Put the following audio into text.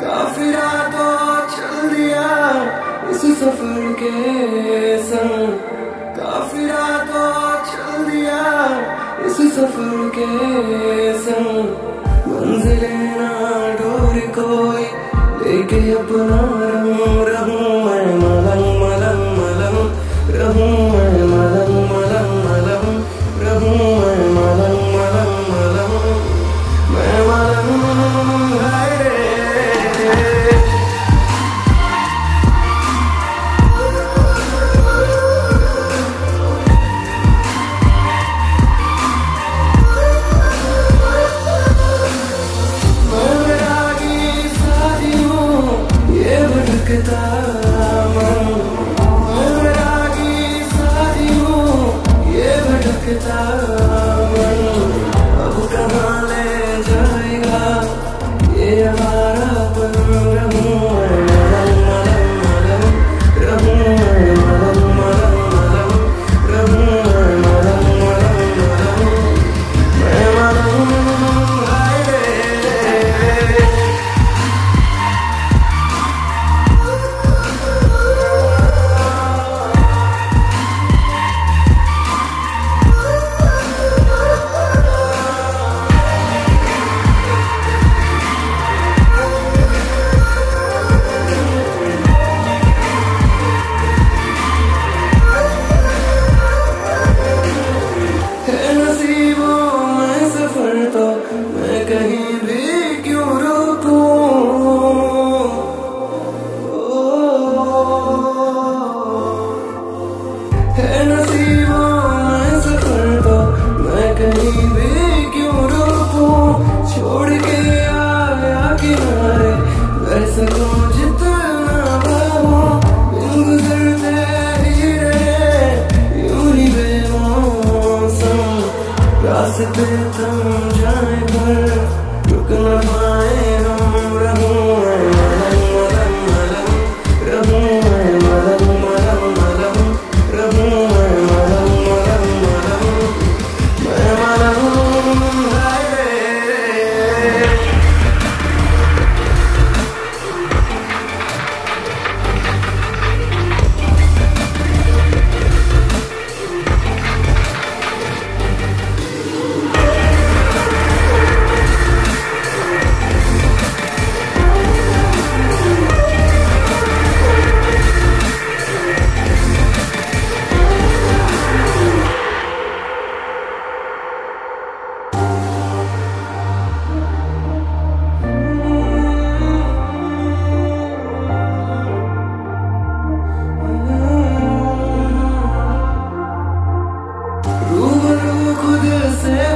काफिरा तो चल दिया इस सफ़र के संग काफिरा तो चल दिया इस सफ़र के संग मंजिल ना डोर कोई, लेके अपना как это been say.